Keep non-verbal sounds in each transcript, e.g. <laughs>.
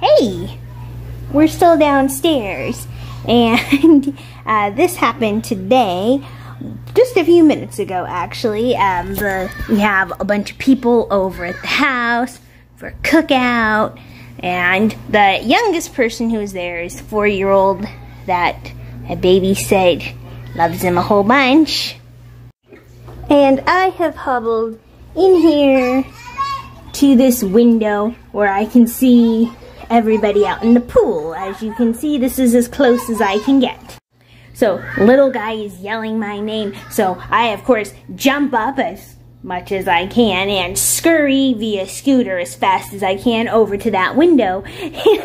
Hey, we're still downstairs. And <laughs> uh, this happened today, just a few minutes ago actually. Um, the, we have a bunch of people over at the house for a cookout. And the youngest person who's there is four year old that a baby said loves him a whole bunch. And I have hobbled in here to this window where I can see everybody out in the pool. As you can see, this is as close as I can get. So, little guy is yelling my name, so I, of course, jump up as much as I can and scurry via scooter as fast as I can over to that window. <laughs>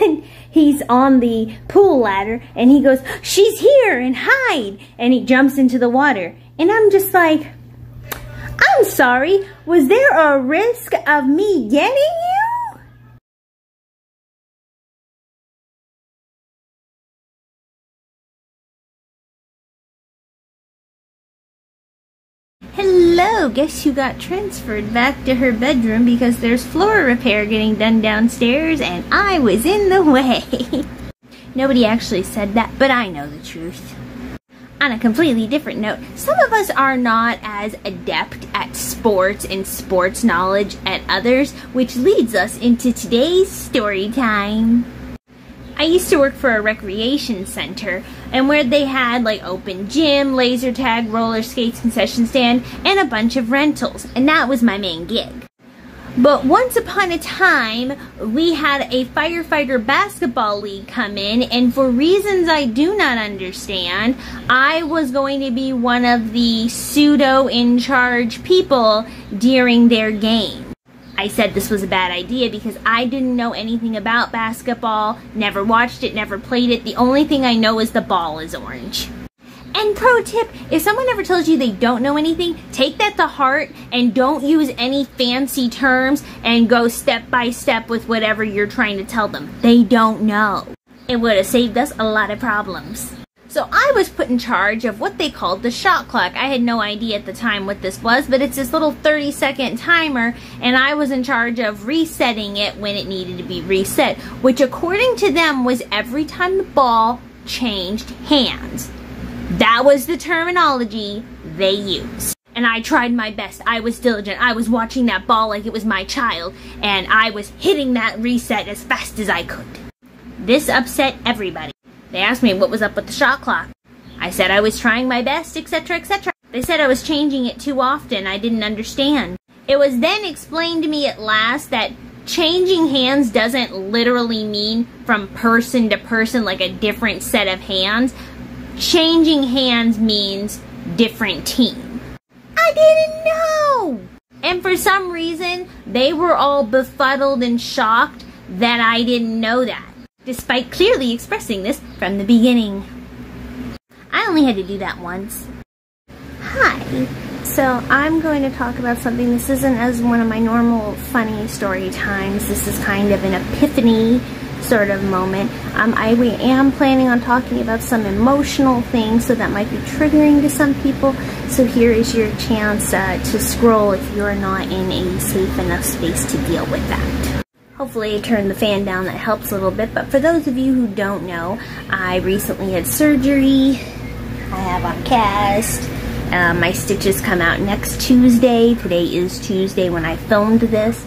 And he's on the pool ladder and he goes, She's here and hide! And he jumps into the water. And I'm just like, I'm sorry, was there a risk of me getting Hello, guess who got transferred back to her bedroom because there's floor repair getting done downstairs and I was in the way. <laughs> Nobody actually said that, but I know the truth. On a completely different note, some of us are not as adept at sports and sports knowledge at others, which leads us into today's story time. I used to work for a recreation center and where they had like open gym, laser tag, roller skates, concession stand, and a bunch of rentals. And that was my main gig. But once upon a time, we had a firefighter basketball league come in, and for reasons I do not understand, I was going to be one of the pseudo in charge people during their game. I said this was a bad idea because I didn't know anything about basketball, never watched it, never played it. The only thing I know is the ball is orange. And pro tip, if someone ever tells you they don't know anything, take that to heart and don't use any fancy terms and go step by step with whatever you're trying to tell them. They don't know. It would have saved us a lot of problems. So I was put in charge of what they called the shot clock. I had no idea at the time what this was, but it's this little 30 second timer, and I was in charge of resetting it when it needed to be reset, which according to them was every time the ball changed hands. That was the terminology they used. And I tried my best. I was diligent. I was watching that ball like it was my child, and I was hitting that reset as fast as I could. This upset everybody. They asked me what was up with the shot clock. I said I was trying my best, etc., etc. They said I was changing it too often. I didn't understand. It was then explained to me at last that changing hands doesn't literally mean from person to person like a different set of hands. Changing hands means different team. I didn't know! And for some reason, they were all befuddled and shocked that I didn't know that despite clearly expressing this from the beginning. I only had to do that once. Hi. So I'm going to talk about something. This isn't as one of my normal funny story times. This is kind of an epiphany sort of moment. Um, I we am planning on talking about some emotional things, so that might be triggering to some people. So here is your chance uh, to scroll if you're not in a safe enough space to deal with that. Hopefully I turned the fan down, that helps a little bit. But for those of you who don't know, I recently had surgery. I have on cast. Uh, my stitches come out next Tuesday. Today is Tuesday when I filmed this.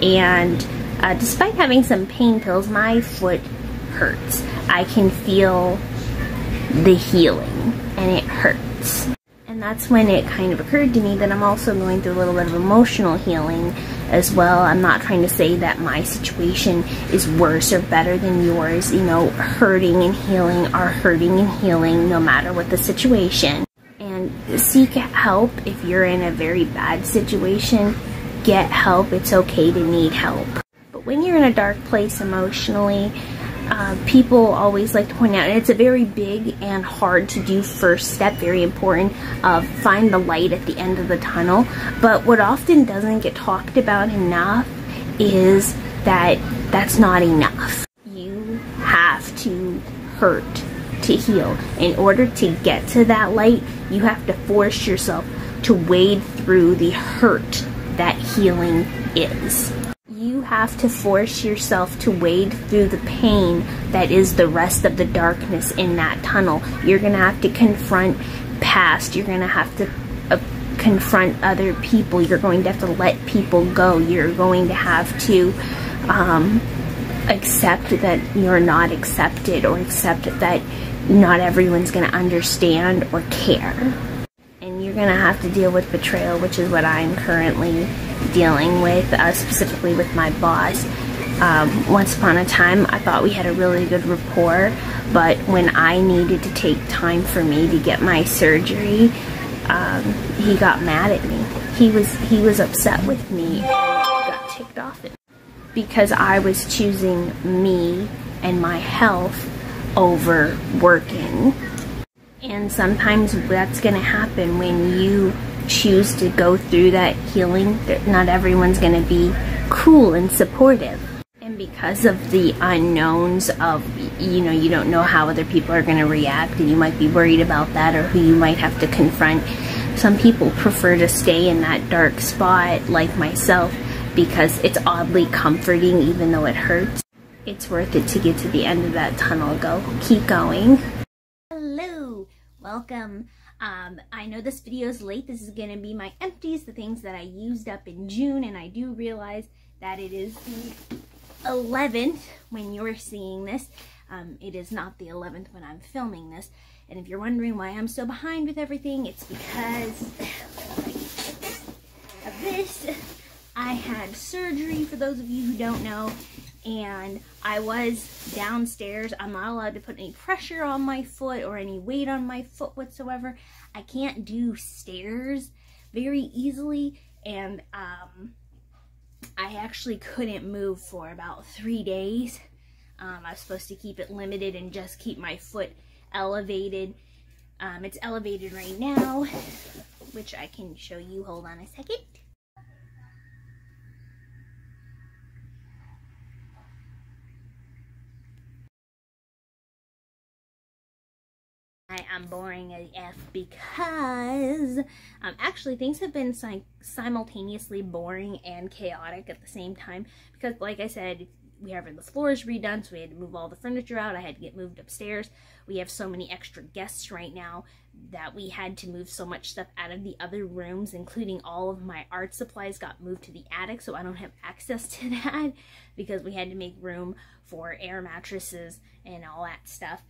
And uh, despite having some pain pills, my foot hurts. I can feel the healing and it hurts. And that's when it kind of occurred to me that I'm also going through a little bit of emotional healing as well. I'm not trying to say that my situation is worse or better than yours. You know, hurting and healing are hurting and healing no matter what the situation. And seek help if you're in a very bad situation. Get help. It's okay to need help. But when you're in a dark place emotionally, uh, people always like to point out, and it's a very big and hard to do first step, very important, uh, find the light at the end of the tunnel. But what often doesn't get talked about enough is that that's not enough. You have to hurt to heal. In order to get to that light, you have to force yourself to wade through the hurt that healing is have to force yourself to wade through the pain that is the rest of the darkness in that tunnel. You're going to have to confront past. You're going to have to uh, confront other people. You're going to have to let people go. You're going to have to um, accept that you're not accepted or accept that not everyone's going to understand or care. Going to have to deal with betrayal, which is what I'm currently dealing with, uh, specifically with my boss. Um, once upon a time, I thought we had a really good rapport, but when I needed to take time for me to get my surgery, um, he got mad at me. He was he was upset with me got ticked off at because I was choosing me and my health over working. And sometimes that's going to happen when you choose to go through that healing. Not everyone's going to be cool and supportive. And because of the unknowns of, you know, you don't know how other people are going to react and you might be worried about that or who you might have to confront. Some people prefer to stay in that dark spot like myself because it's oddly comforting even though it hurts it's worth it to get to the end of that tunnel. Go, keep going. Welcome. Um, I know this video is late. This is going to be my empties, the things that I used up in June, and I do realize that it is the 11th when you're seeing this. Um, it is not the 11th when I'm filming this. And if you're wondering why I'm so behind with everything, it's because of this. I had surgery, for those of you who don't know, and I was downstairs. I'm not allowed to put any pressure on my foot or any weight on my foot whatsoever. I can't do stairs very easily and um, I actually couldn't move for about three days. Um, I was supposed to keep it limited and just keep my foot elevated. Um, it's elevated right now, which I can show you. Hold on a second. Boring AF because um, actually things have been si simultaneously boring and chaotic at the same time because like I said we have the floors redone so we had to move all the furniture out I had to get moved upstairs. We have so many extra guests right now that we had to move so much stuff out of the other rooms including all of my art supplies got moved to the attic so I don't have access <laughs> to that because we had to make room for air mattresses and all that stuff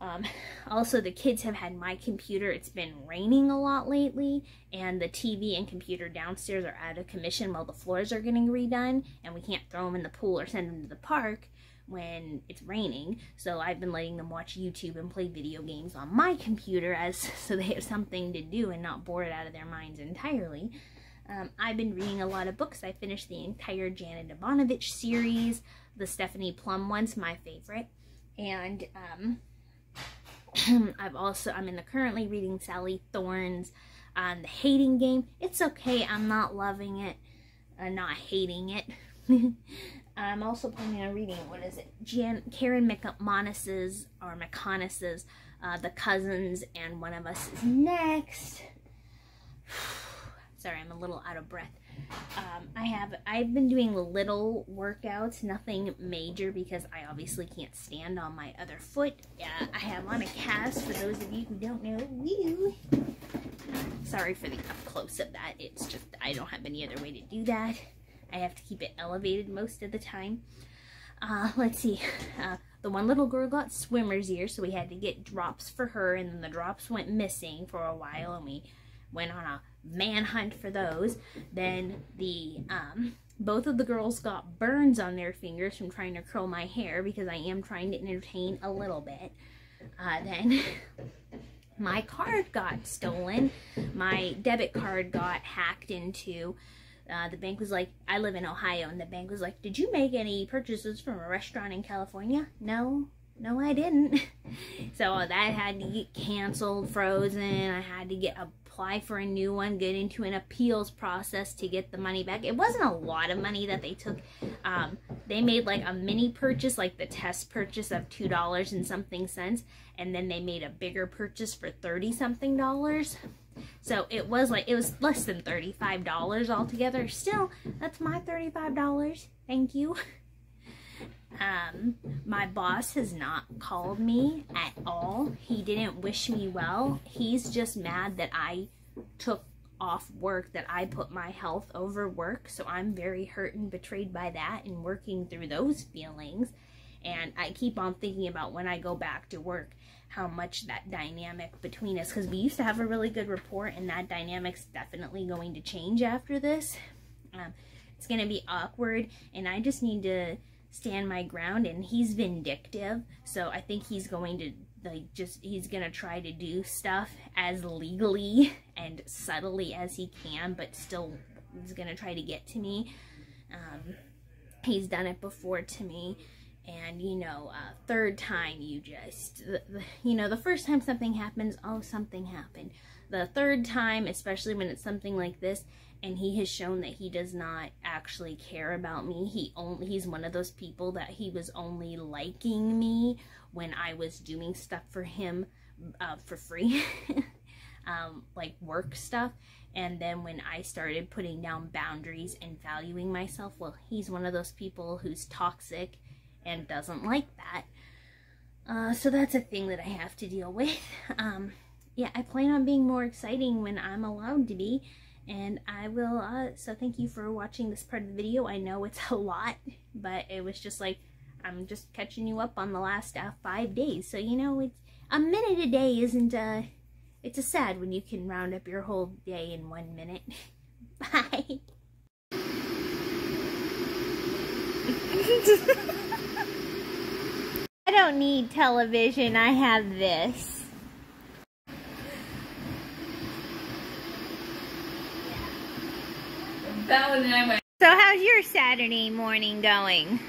um, <laughs> also, the kids have had my computer. It's been raining a lot lately, and the TV and computer downstairs are out of commission while the floors are getting redone, and we can't throw them in the pool or send them to the park when it's raining. So I've been letting them watch YouTube and play video games on my computer as <laughs> so they have something to do and not bored out of their minds entirely. Um, I've been reading a lot of books. I finished the entire Janet Evanovich series. The Stephanie Plum one's my favorite. And um, <clears throat> I've also, I'm in the currently reading Sally Thorne's on um, The Hating Game. It's okay, I'm not loving it, uh, not hating it. <laughs> I'm also planning on reading, what is it, Jan Karen McManus's, or McConus's, uh, The Cousins, and One of Us is Next. <sighs> <sighs> <sighs> Sorry, I'm a little out of breath. Um, I have, I've been doing little workouts, nothing major because I obviously can't stand on my other foot. Yeah, I have on a cast for those of you who don't know. Sorry for the up close of that. It's just, I don't have any other way to do that. I have to keep it elevated most of the time. Uh, let's see. Uh, the one little girl got swimmer's ear, so we had to get drops for her, and then the drops went missing for a while, and we went on a manhunt for those. Then the um, both of the girls got burns on their fingers from trying to curl my hair because I am trying to entertain a little bit. Uh, then <laughs> my card got stolen. My debit card got hacked into. Uh, the bank was like, I live in Ohio, and the bank was like, Did you make any purchases from a restaurant in California? No, no, I didn't. <laughs> so that had to get canceled, frozen. I had to get apply for a new one, get into an appeals process to get the money back. It wasn't a lot of money that they took. Um, they made like a mini purchase, like the test purchase of $2 and something cents, and then they made a bigger purchase for 30 something dollars. So it was like, it was less than $35 altogether. Still, that's my $35. Thank you. <laughs> Um, my boss has not called me at all. He didn't wish me well. He's just mad that I took off work, that I put my health over work. So I'm very hurt and betrayed by that and working through those feelings. And I keep on thinking about when I go back to work, how much that dynamic between us, because we used to have a really good rapport and that dynamic's definitely going to change after this. Um, it's going to be awkward and I just need to stand my ground and he's vindictive. So i think he's going to like just he's gonna try to do stuff as legally and subtly as he can but still he's gonna try to get to me. Um, he's done it before to me. And you know uh, third time you just the, the, you know the first time something happens oh something happened. The third time especially when it's something like this and he has shown that he does not actually care about me. He only he's one of those people that he was only liking me when I was doing stuff for him uh, for free, <laughs> um, like work stuff. And then when I started putting down boundaries and valuing myself, well, he's one of those people who's toxic and doesn't like that. Uh, so that's a thing that I have to deal with. <laughs> Um, yeah, I plan on being more exciting when I'm allowed to be and I will, uh, so thank you for watching this part of the video. I know it's <laughs> a lot, but it was just like, I'm just catching you up on the last uh, five days. So, you know, it's, a minute a day isn't, uh, it's a sad when you can round up your whole day in one minute. <laughs> Bye. <laughs> I don't need television, I have this. That one, then I went. So how's your Saturday morning going?